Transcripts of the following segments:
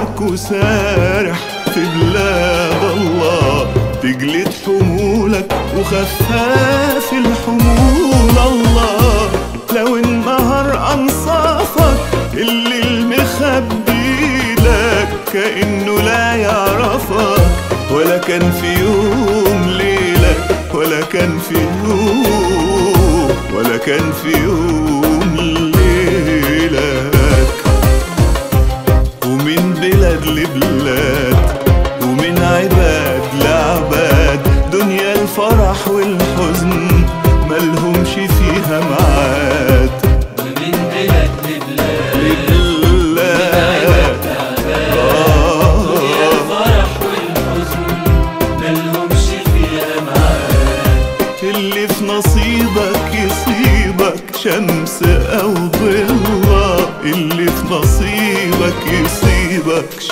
سارك وسارح في بلاد الله. تجلد حمولك وخفاف الحمول الله. لو النهر أنصافك اللي المخبي لك كأنه لا يعرفك. ولا كان في يوم ليلك ولا كان في يوم ولا كان في يوم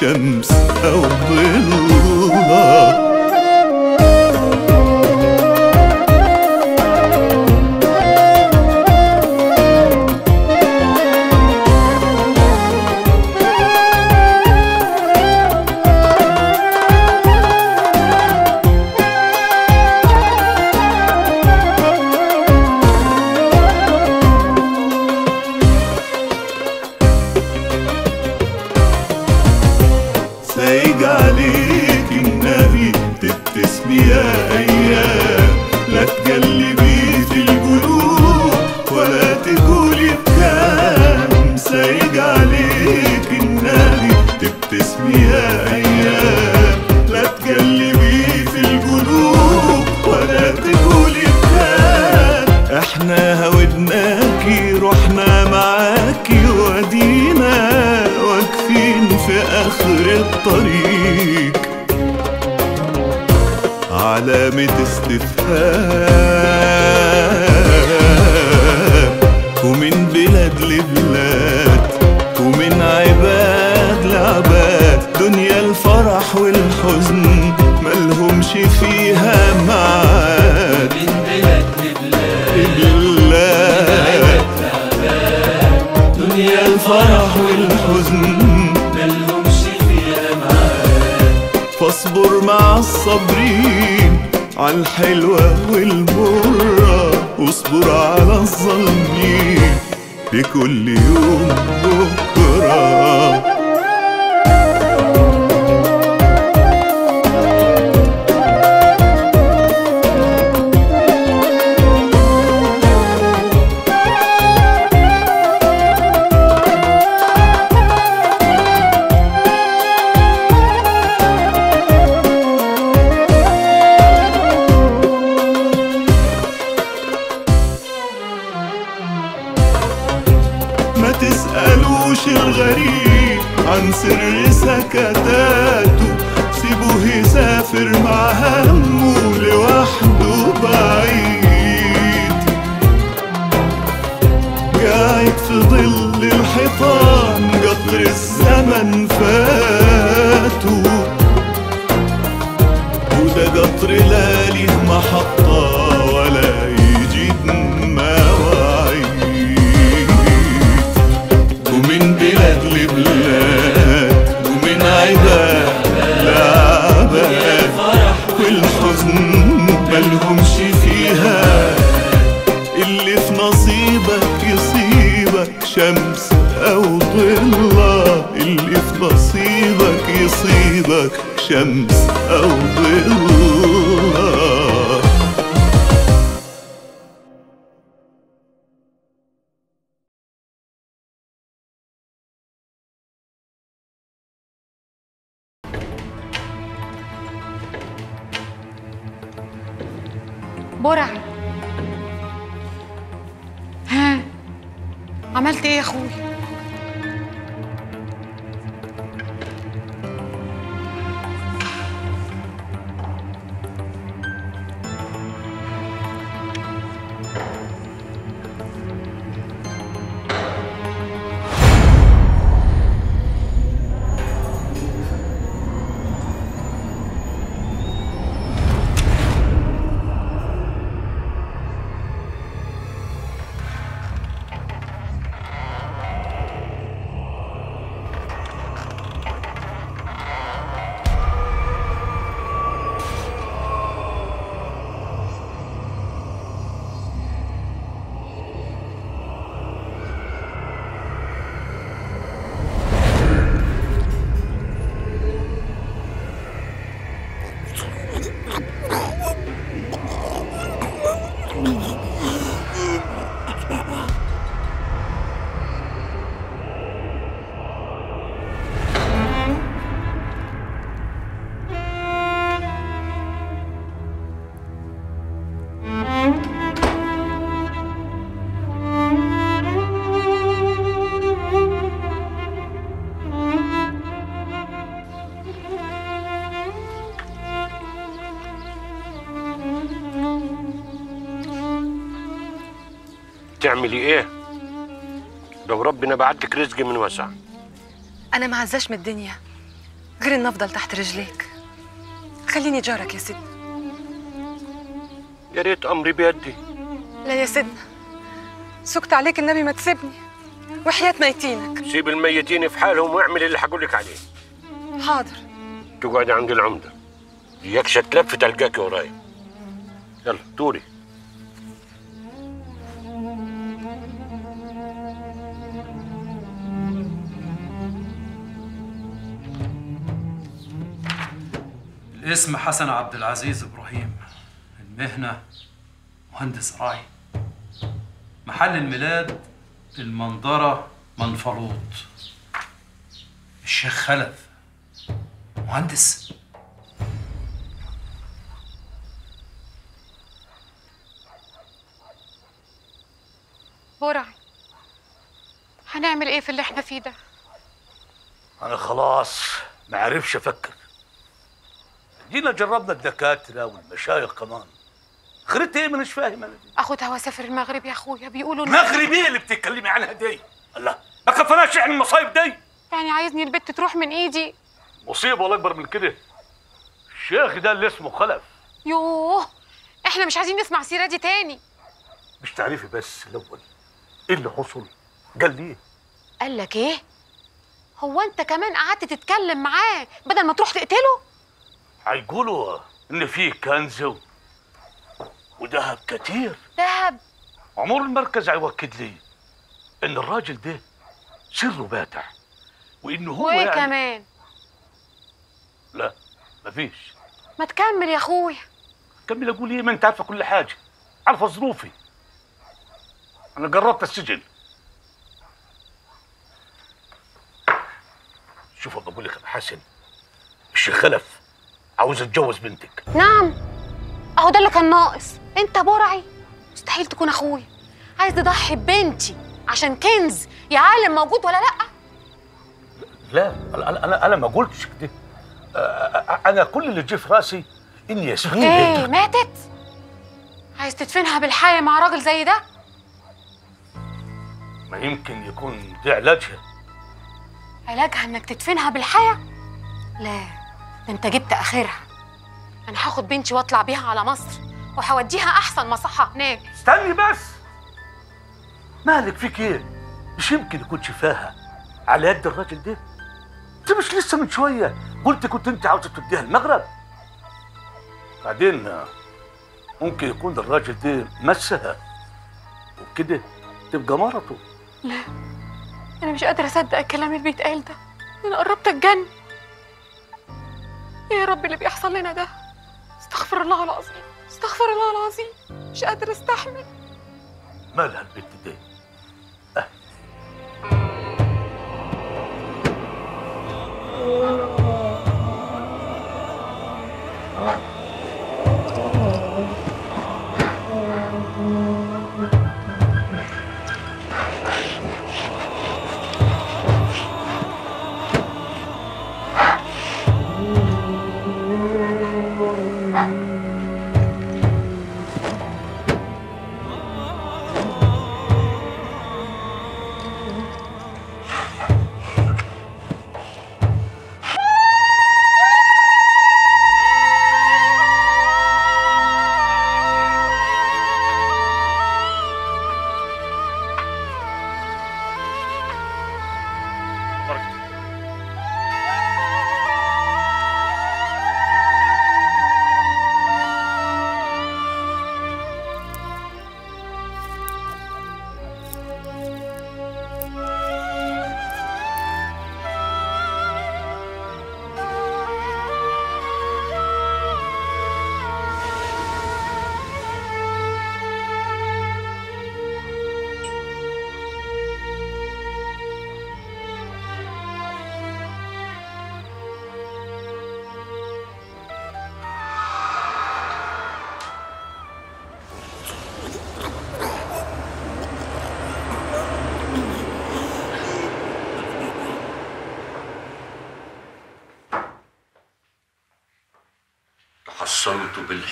شمس أو ظلها. الحلوة والمرة واصبر على الظالمين بكل يوم تعملي إيه؟ لو ربنا بعتك رزق من وسع. أنا ما عزاش من الدنيا. غير ان أفضل تحت رجليك. خليني جارك يا سيدنا. يا ريت أمري بيدي. لا يا سيدنا. سكت عليك النبي ما تسيبني. وحياة ميتينك. سيب الميتين في حالهم واعمل اللي هقول لك عليه. حاضر. تقعدي عند العمدة. يكشى تلف تلقاكي ورايا يلا دوري. الاسم حسن عبد العزيز إبراهيم المهنة مهندس راعي محل الميلاد المنظرة منفلوط. الشيخ خلف مهندس. برعي هنعمل إيه في اللي إحنا فيه ده؟ أنا خلاص ما عرفش أفكر. جينا جربنا الدكاترة والمشايخ كمان. خريت إيه مانيش فاهم أنا؟ دي اخدها واسافر المغرب يا أخويا بيقولوا مغربيه اللي بتتكلمي عنها دي؟ الله ما كفناش إحنا المصايب دي. يعني عايزني البت تروح من إيدي. مصيبة ولا أكبر من كده. الشيخ ده اللي اسمه خلف. يوه إحنا مش عايزين نسمع سيرة دي تاني. مش تعرفي بس الأول إيه اللي حصل؟ قال لي إيه؟ قال لك إيه؟ هو أنت كمان قعدت تتكلم معاه بدل ما تروح تقتله؟ هيقولوا إن في كنز و- وذهب كتير. دهب عمور المركز هيوكد لي إن الراجل ده سره باتع وإنه هو وإيه يعني كمان؟ لا مفيش ما تكمل يا اخويا كمل أقول إيه؟ ما أنت عارفة كل حاجة. عارفة ظروفي. أنا جربت السجن. شوف بقول لك يا حسن الشيخ خلف عاوز اتجوز بنتك. نعم. أهو ده اللي كان ناقص. أنت برعي مستحيل تكون أخويا. عايز تضحي ببنتي عشان كنز يا عالم موجود ولا لأ؟ لا أنا أنا أنا ما قلتش كده. أنا كل اللي جه في رأسي ان ياسمين إيه ماتت؟ عايز تدفنها بالحياة مع راجل زي ده؟ ما يمكن يكون ده علاجها. علاجها إنك تدفنها بالحياة؟ لا. انت جبت اخرها. أنا هاخد بنتي واطلع بيها على مصر وهوديها احسن مصحة هناك. استني بس. مالك فيك إيه؟ مش يمكن يكون شفاها على يد الراجل ده؟ انت مش لسه من شوية قلت كنت انت عاوزة توديها المغرب؟ بعدين ممكن يكون الراجل ده مسها وكده تبقى مرته. أنا مش قادرة أصدق الكلام اللي بيتقال ده. أنا قربت اتجن إيه يا رب اللي بيحصل لنا ده. استغفر الله العظيم. استغفر الله العظيم. مش قادر استحمل. مالها البنت دي؟ تحصنت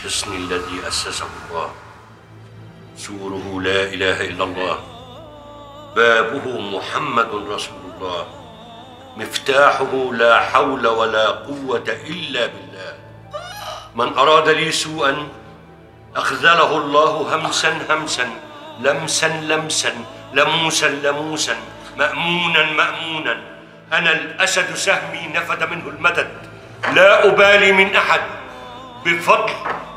بالحصن الذي أسسه الله. سوره لا إله إلا الله. بابه محمد رسول الله. مفتاحه لا حول ولا قوة إلا بالله. من أراد لي سوءا أخذله الله همسا همسا لمسا لمسا لموسا لموسا مأمونا مأمونا. أنا الأسد سهمي نفد منه المدد. لا أبالي من أحد. بفضل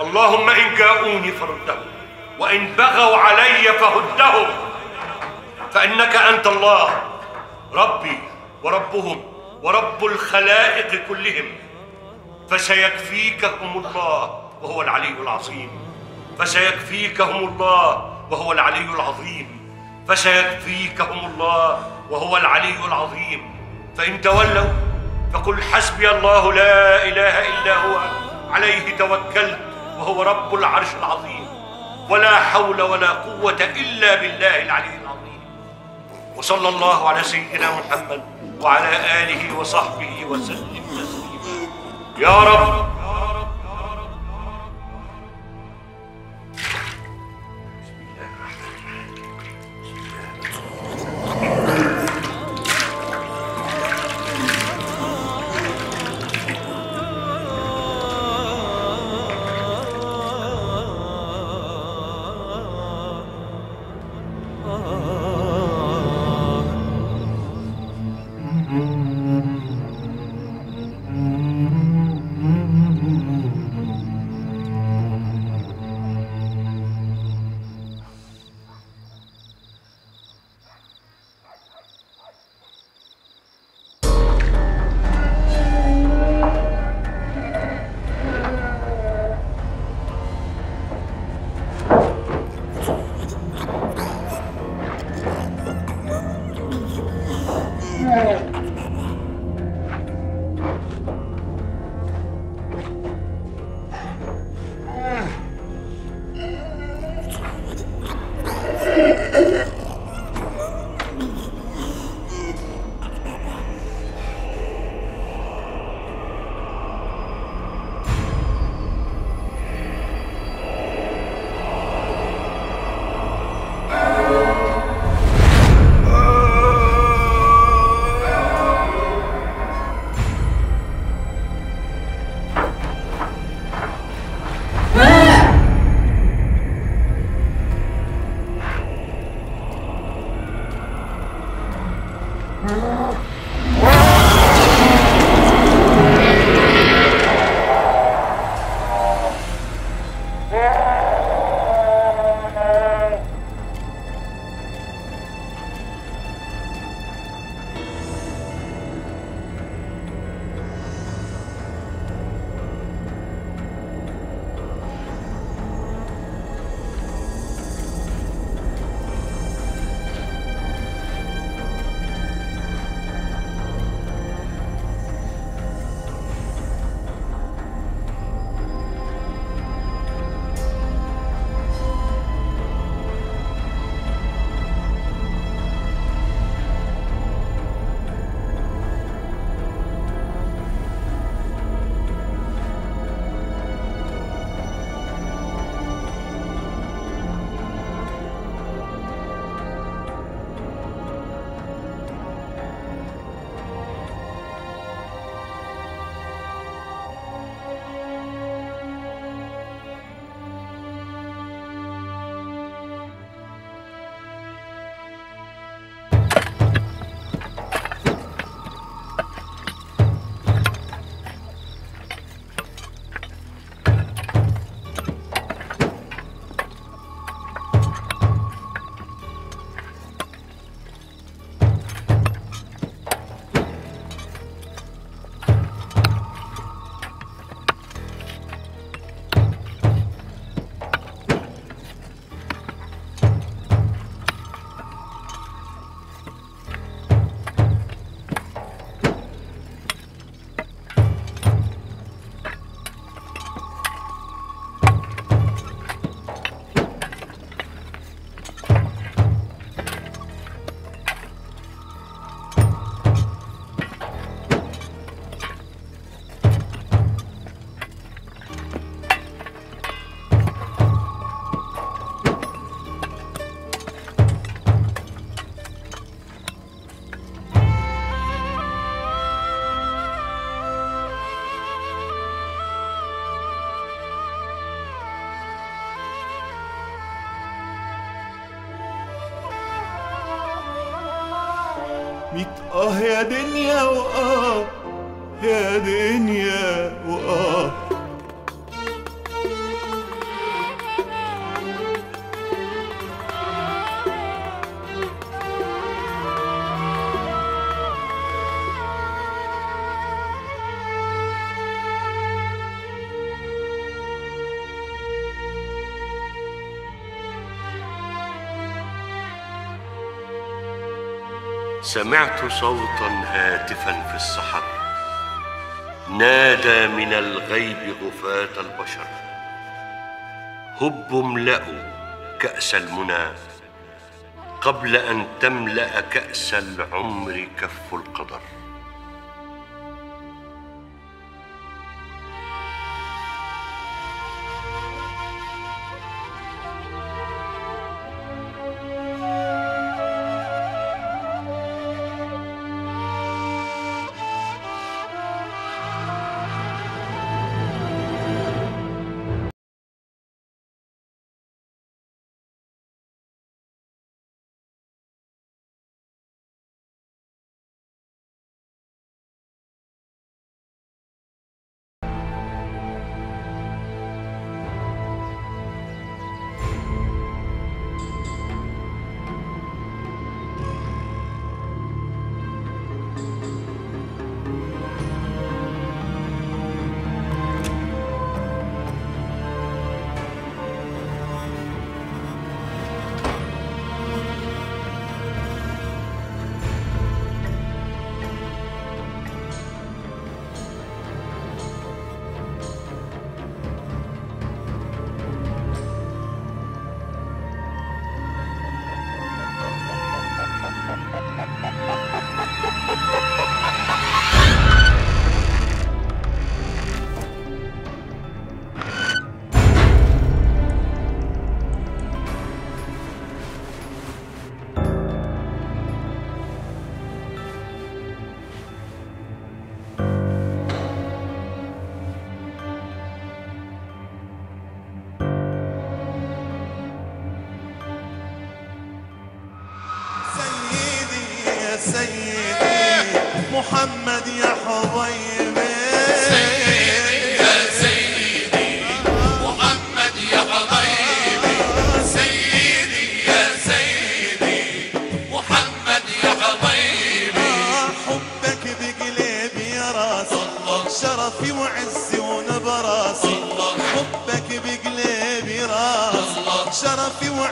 اللهم إن جاءوني فردهم وإن بغوا علي فهدهم. فإنك أنت الله ربي وربهم ورب الخلائق كلهم. فسيكفيكهم الله وهو العلي العظيم. فسيكفيكهم الله وهو العلي العظيم. فسيكفيكهم الله وهو العلي العظيم. فإن تولوا فقل حسبي الله لا إله إلا هو عليه توكلت. وهو رب العرش العظيم. ولا حول ولا قوة إلا بالله العلي العظيم. وصلى الله على سيدنا محمد وعلى آله وصحبه وسلم تسليما. يا رب دنيا وآه يا دنيا سمعت صوتا هاتفا في السحر نادى من الغيب غفاة البشر. هب املأوا كأس المنى. قبل أن تملأ كأس العمر كف القدر.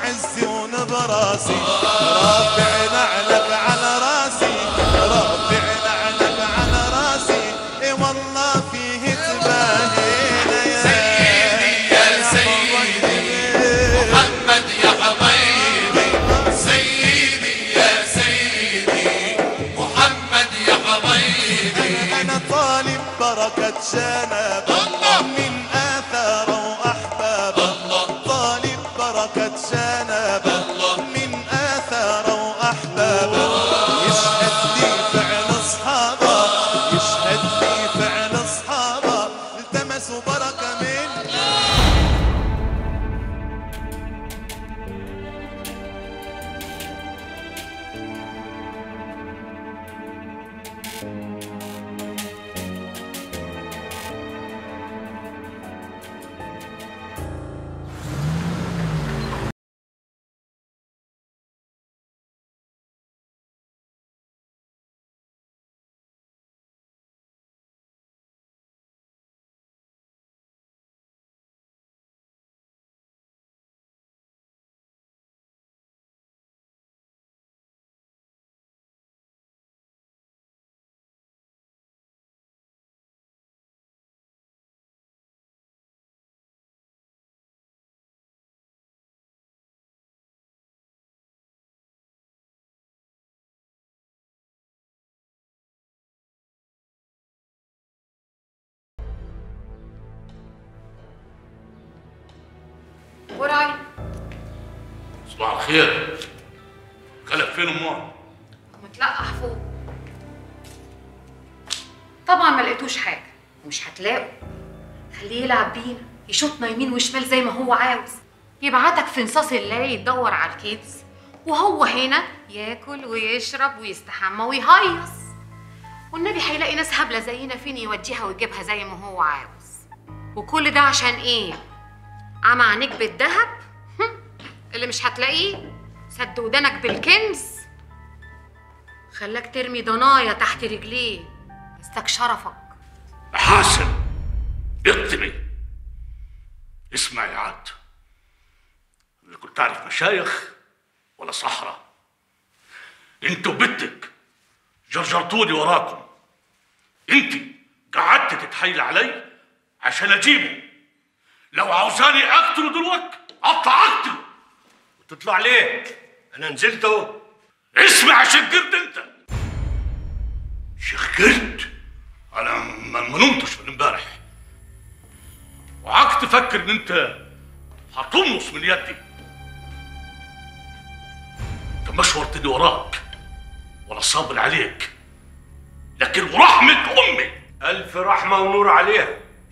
وعزي ونبراسي. رافع نعلك على راسي. رافع نعلك على راسي. إي والله فيه تباهينا يا سيدي يا سيدي. محمد يا حبيبي. سيدي يا سيدي. محمد يا حبيبي. أنا طالب بركة شنب. وراي صباح الخير. خلف فين امها؟ متلقح فوق. طبعا ما لقيتوش حاجة. ومش هتلاقوا. خليه يلعب بينا. يشوطنا يمين وشمال زي ما هو عاوز. يبعتك في نصاص الليل تدور على الكنز وهو هنا ياكل ويشرب ويستحمى ويهيص. والنبي هيلاقي ناس هبلة زينا فين يوديها ويجيبها زي ما هو عاوز. وكل ده عشان إيه؟ عمى عينيك بالذهب اللي مش هتلاقيه. سد ودانك بالكنز. خلاك ترمي ضنايا تحت رجليه. استك شرفك. حاسن اكتبي اسمع يا عاد. اللي كنت تعرف مشايخ ولا صحراء انت وبنتك جرجرتوني وراكم. انت قعدت تتحايل علي عشان أجيبه. لو عاوزاني اقتله دلوقتي اطلع اقتله وتطلع ليه؟ أنا نزلت أهو. اسمع شقرت أنت. شقرت؟ أنا ما نمتش من امبارح. وعكت تفكر إن أنت هتمص من يدي. أنت مش ورطني وراك ولا صابر عليك. لكن ورحمة أمي. ألف رحمة ونور عليها.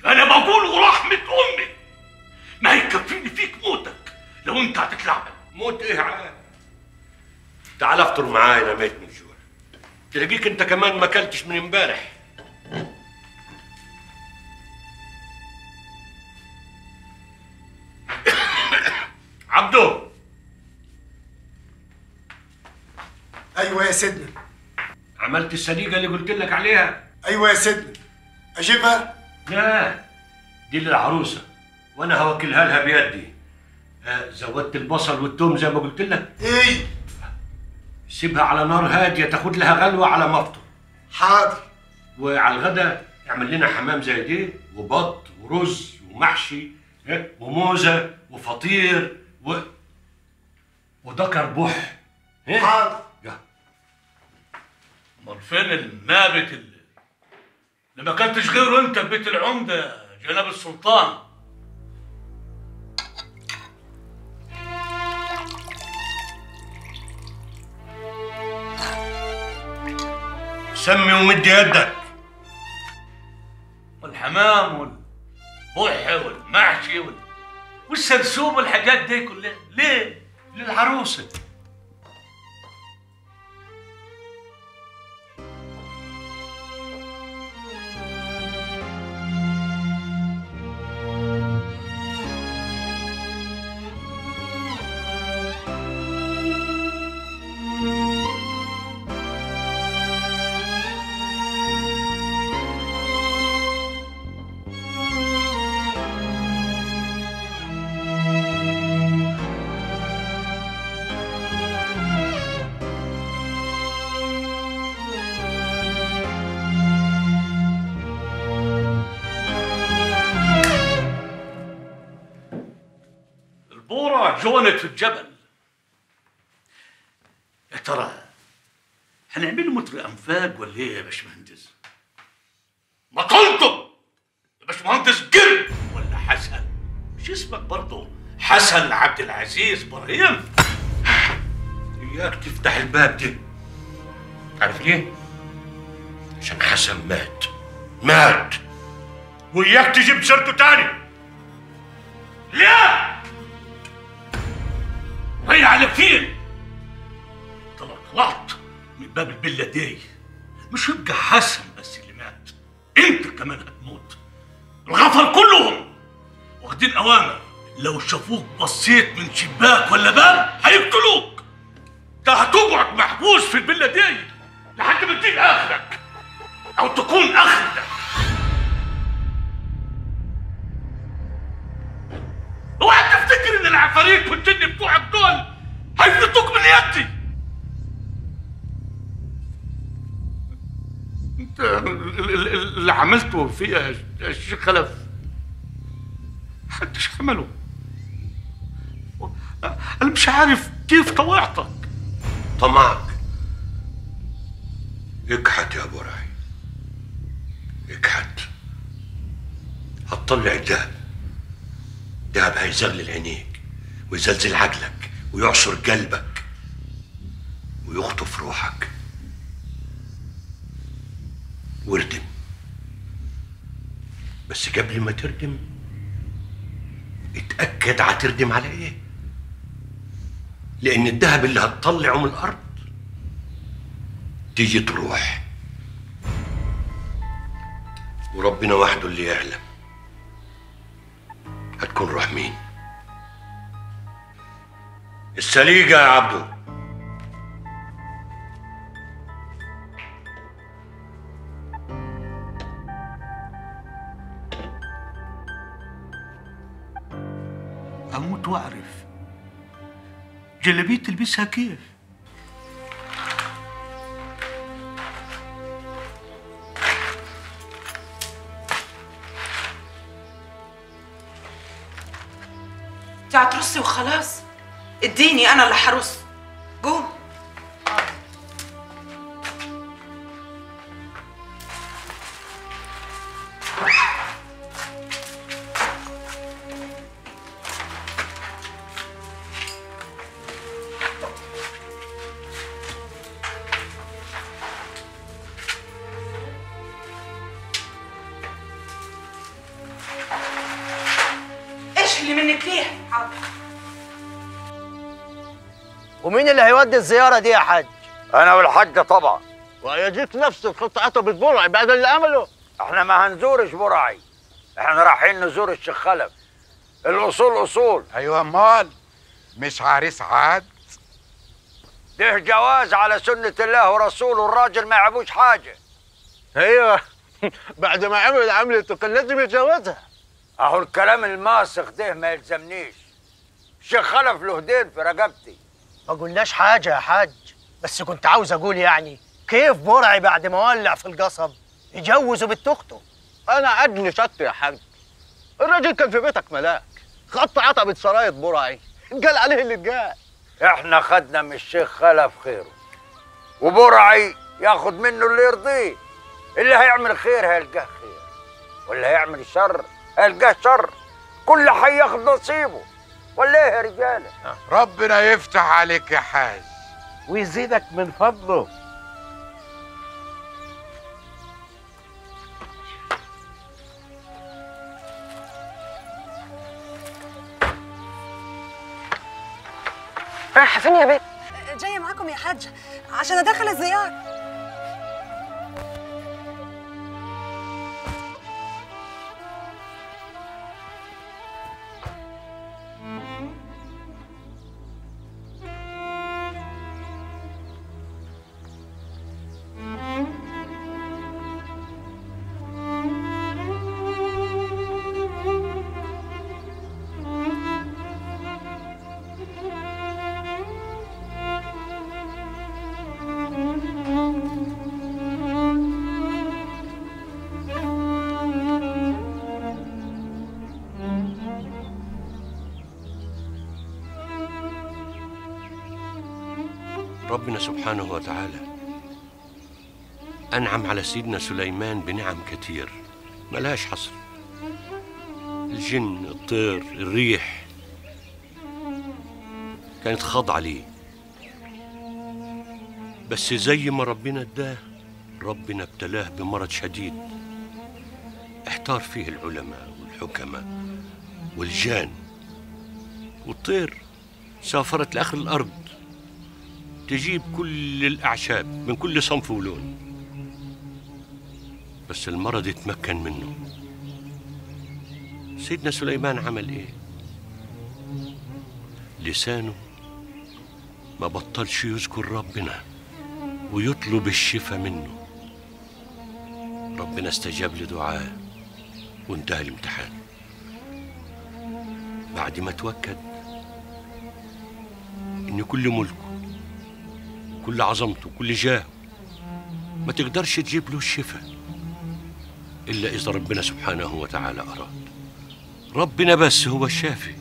أنا بقول ورحمة أمي. ما يكفيني فيك موتك. لو انت هتتلعبن موت إيه عاد تعال افطر معايا أنا ميت من الجوع تلاقيك انت كمان ما اكلتش من امبارح. عبدو. أيوه يا سيدنا. عملت السليقه اللي قلت لك عليها؟ أيوه يا سيدنا. أجيبها؟ لا دي للعروسة. وأنا هوكلها لها بيدي. آه، زودت البصل والثوم زي ما قلت لك. إيه. سيبها على نار هادية تاخد لها غلوة على ما افطر حاضر. وعلى الغدا اعمل لنا حمام زي دي وبط ورز ومحشي ها، وموزة وفطير و وذكر بح ها؟ حاضر. يا. أمال فين النابت اللي اللي ما كنتش غيره أنت في بيت العمدة جناب السلطان؟ سمي ومد يدك. والحمام والبح والمحشي وال... والسرسوم والحاجات دي كلها. ليه؟ للعروسة. جونت في الجبل. يا ترى هنعمله متر انفاق ولا إيه يا باشمهندس؟ ما قلتم! يا باشمهندس قرد ولا حسن؟ مش اسمك برضه حسن عبد العزيز إبراهيم؟ إياك تفتح الباب ده عارف ليه؟ عشان حسن مات. مات! وإياك تجيب سيرته تاني. لا وهي على فين؟ طلع طلعت من باب الفيلا دي. مش يبقى حسن بس اللي مات. انت كمان هتموت. الغفر كلهم. واخدين اوامر لو شافوك بصيت من شباك ولا باب هيقتلوك. ده هتقعد محبوس في الفيلا دي لحد ما تجيب آخرك. أو تكون أخرك. العفاريت والجن بتوعك دول هيفلتوك من يدي. انت ال- ال- ال- اللي عملته فيها يا الشيخ خلف. محدش عمله. أنا مش عارف كيف طوعتك. طمعك. اكحت يا أبو راعي اكحت. هتطلع الدهب الدهب هيزغلل عينيك. ويزلزل عقلك ويعصر قلبك ويخطف روحك. واردم بس قبل ما تردم اتأكد هتردم على إيه؟ لأن الذهب اللي هتطلعه من الأرض تيجي تروح. وربنا وحده اللي يعلم هتكون روح مين. السليقة يا عبدو. أموت وأعرف. جلابية تلبسها كيف؟ هترصي وخلاص. اديني أنا اللي هرص الزيارة دي يا حاج؟ أنا والحاجة طبعا. ويجيك نفس الخطة بالبرع بعد اللي عمله. إحنا ما هنزورش برعي. إحنا رايحين نزور الشيخ خلف. الأصول أصول. أيوه أمال. مش عريس عاد ده جواز على سنة الله ورسوله. الراجل ما يعبوش حاجة. أيوه. بعد ما عمل عملته كان لازم يتجوزها. أهو الكلام الماسخ ده ما يلزمنيش. الشيخ خلف له دين في رقبتي. ما قلناش حاجة يا حاج بس كنت عاوز أقول يعني كيف برعي بعد ما ولع في القصب؟ يجوزوا بنت اخته أنا عدني شط يا حاج. الراجل كان في بيتك ملاك. خط عتبة سراية برعي قال عليه اللي اتقال إحنا خدنا من الشيخ خلف خيره. وبرعي ياخد منه اللي يرضيه. اللي هيعمل خير هيلقاه خير. واللي هيعمل شر هيلقاه شر. كل حي ياخد نصيبه. ولا إيه يا رجالة؟ ربنا يفتح عليك يا حاج. ويزيدك من فضله. رايحة فين يا بنت جاية معاكم يا حاج عشان أدخل الزيارة. سبحانه وتعالى. أنعم على سيدنا سليمان بنعم كتير ملهاش حصر. الجن الطير الريح. كانت خاضعة ليه. بس زي ما ربنا اداه ربنا ابتلاه بمرض شديد. احتار فيه العلماء والحكماء والجان. والطير سافرت لآخر الأرض. تجيب كل الأعشاب من كل صنف ولون. بس المرض اتمكن منه. سيدنا سليمان عمل إيه؟ لسانه ما بطلش يذكر ربنا ويطلب الشفاء منه. ربنا استجاب لدعاه وانتهى الامتحان. بعد ما توكد إن كل ملكه كل عظمته كل جاهه ما تقدرش تجيب له الشفاء إلا إذا ربنا سبحانه وتعالى أراد. ربنا بس هو الشافي.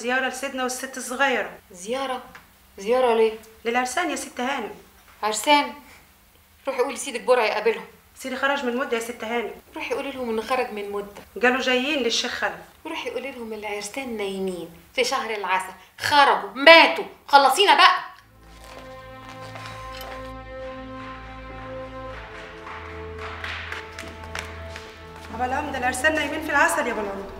زيارة لسيدنا والست الصغيرة. زيارة؟ زيارة ليه؟ للعرسان يا ست هانم. عرسان؟ روحي قولي سيدك برع يقابلهم. سيدي خرج من مدة يا ست هاني روحي قولي لهم إنه خرج من مدة. قالوا جايين للشيخ خلف. روحي قولي لهم العرسان نايمين في شهر العسل. خرجوا ماتوا. خلصينا بقى. ابو العمده العرسان نايمين في العسل يا أبو العمده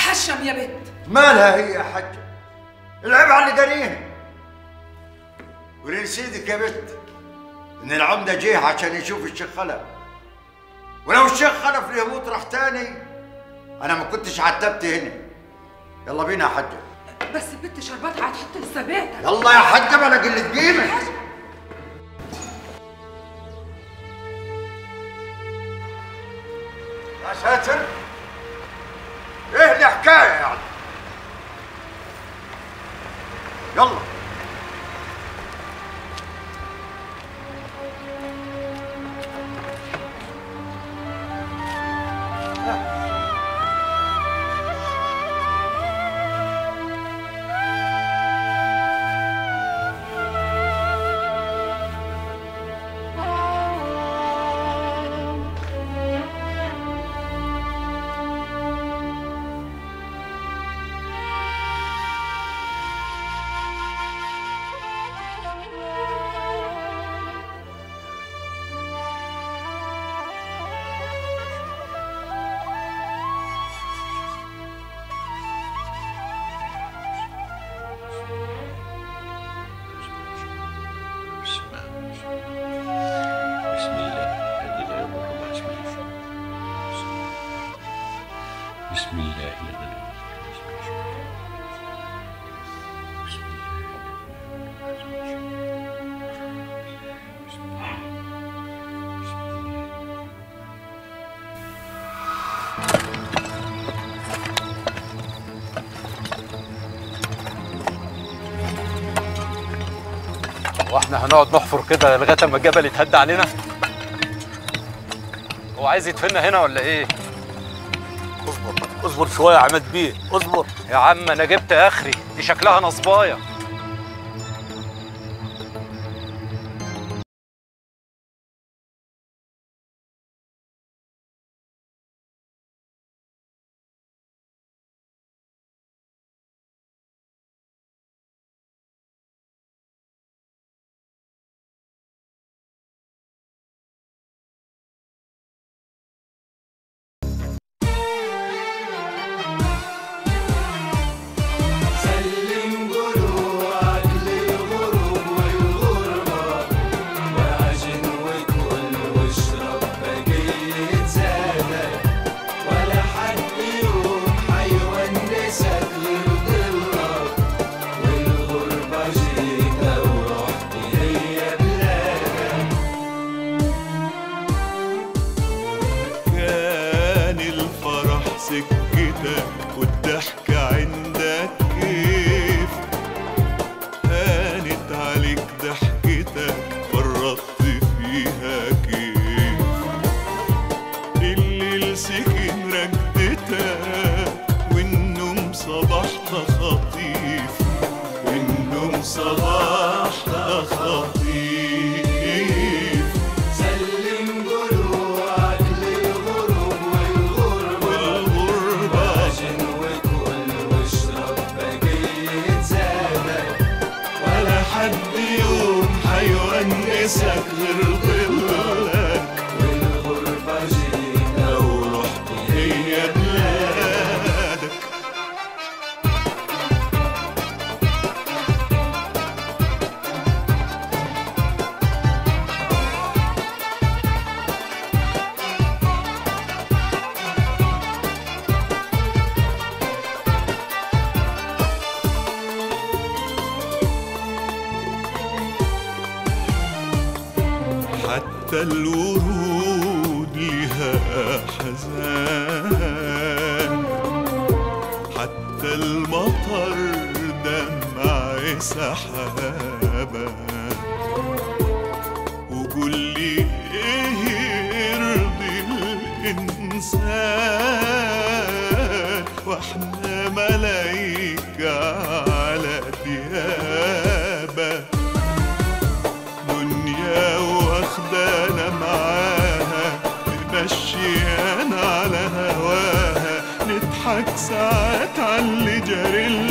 تحشم يا بنت. مالها هي يا حجة العيب على اللي دارين ولين سيدك يا بنت إن العمدة جه عشان يشوف الشيخ خلف. ولو الشيخ خلف يموت راح تاني. أنا ما كنتش عتبت هنا. يلا بينا يا حجة بس البنت شربتها هتحط السباتة يلا يا حجة بلا قلة قيمة. يا ساتر. إيه الحكاية يعني. يلا. وإحنا هنقعد نحفر كده لغاية اما الجبل يتهد علينا؟ هو عايز يدفننا هنا ولا إيه؟ اصبر اصبر شوية يا عماد بيه اصبر. يا عم أنا جبت اخري دي شكلها نصباية. ساعات عاللي جرلنا